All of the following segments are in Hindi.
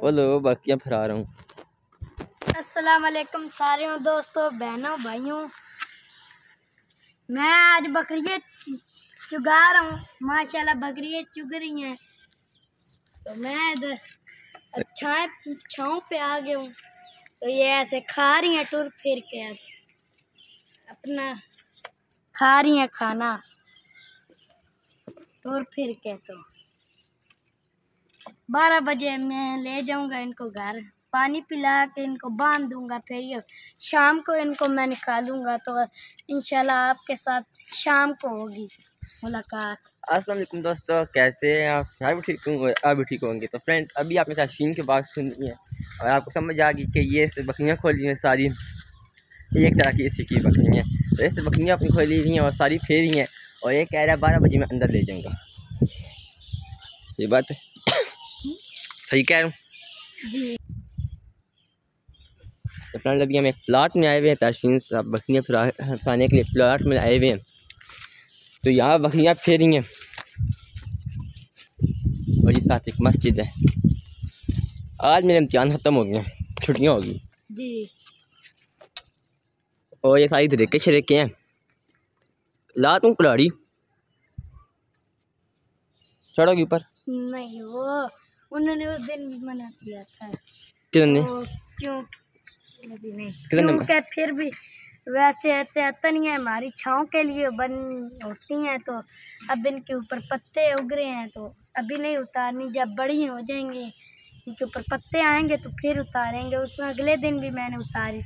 बोलो बकरियाँ फिरा रहा हूँ। अस्सलाम वालेकुम सारे दोस्तों, बहनों, भाइयों। मैं आज बकरियाँ चुगा रहा हूँ। माशाल्लाह, बकरियाँ चुग रही हैं। तो मैं इधर छाए छाँव पे आ गया हूँ। तो ये ऐसे खा रही हैं टूर फिर के अपना खा रही हैं खाना। टूर फिर के तो। बारह बजे मैं ले जाऊँगा इनको घर। पानी पिला के इनको बाँध दूँगा, फिर ये शाम को इनको मैं निकालूँगा तो इंशाल्लाह आपके साथ शाम को होगी मुलाकात। अस्सलाम वालेकुम दोस्तों, कैसे हैं आप? भी ठीक हूँ आप भी ठीक होंगे। तो फ्रेंड अभी आपने अश्विन की बात सुनी है, और आपको समझ आ गई कि ये बकरियाँ खोली हैं, सारी एक तरह की इसी की बकरियाँ तो ऐसे बकरियाँ अपनी खोली हुई हैं और सारी फेरी हैं, और ये कह रहा है बारह बजे मैं अंदर ले जाऊँगा। ये बात है। सही कह रहा हूँ। जी। तो फ्रेंड अभी हम एक प्लाट में आए हुए हैं ताशफीन साहब बकरियाँ फिराने के लिए प्लाट में आए हुए हैं। तो यहाँ बकरियाँ फेरी हैं और इस साथ एक मस्जिद है। आज मेरे इम्तहान ख़त्म हो गए छुट्टियाँ होगी जी। और ये सारी तरीके शरीके हैं। ला तुम कुलाड़ी चढ़ोगी ऊपर? नहीं वो उन्होंने उस दिन भी मना किया था। कितने तो क्यों? क्योंकि फिर भी वैसे है हमारी छाँव के लिए बन होती हैं तो अब इनके ऊपर पत्ते उग रहे हैं तो अभी नहीं उतारनी जब बड़ी हो जाएँगी इनके ऊपर पत्ते आएँगे तो फिर उतारेंगे। उसमें अगले दिन भी मैंने उतारी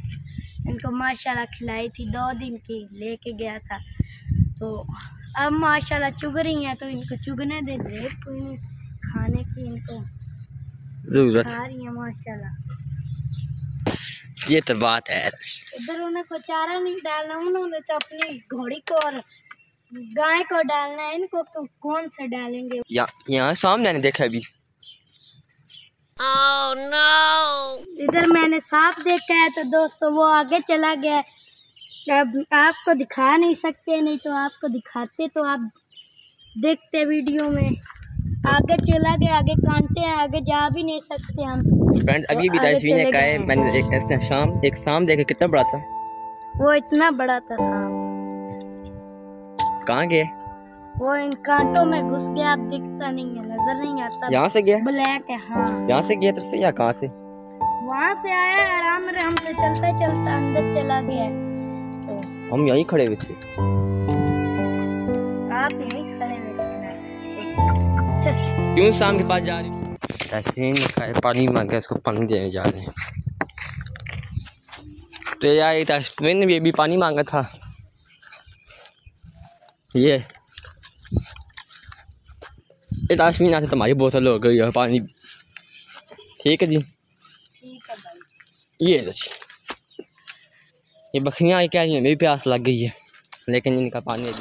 इनको माशाल्लाह खिलाई थी दो दिन की लेके गया था। तो अब माशाल्लाह चुग रही हैं तो इनको चुगने दे दे खाने की इनको ज़रूरत। हैं माशाल्लाह। ये तो बात है। इधर उन्हें को चारा नहीं डालना उन्होंने तो अपनी घोड़ी को और गाय को डालना है इनको को कौन सा डालेंगे? यहाँ यहाँ सामने ने देखा अभी। Oh, no! इधर मैंने सांप देखा है तो दोस्तों वो आगे चला गया अब आपको दिखा नहीं सकते नहीं तो आपको दिखाते तो आप देखते वीडियो में। आगे चला गया आगे कांटे हैं आगे जा भी नहीं सकते हम। फ्रेंड अभी भी तस्वीर ने कहा है मैंने एक ऐसा शाम एक शाम देखा कितना बड़ा था? वो इतना बड़ा था सांप कहाँ गए? वो इन कांटों में घुस गया अब दिखता नहीं है नज़र नहीं आता। यहाँ से गया? ब्लैक है हाँ। यहाँ से गया तरफ़ से या कहाँ से? वहाँ से आया आराम आराम से चलता चलता अंदर चला गया। तो हम यहीं खड़े हुए थे। आप यहीं क्यों शाम के पास जा रही तस्वीर ने कहा पानी मांगा इसको पानी देने जा रहे हैं। तो यार तस्वीर ने भी अभी पानी मांगा था। ये। ये यहाँ से तुम्हारी बोतल हो गई है पानी। ठीक है जी? ठीक है भाई। ये ये बकरियाँ क्या मेरी प्यास लग गई है लेकिन इनका पानी है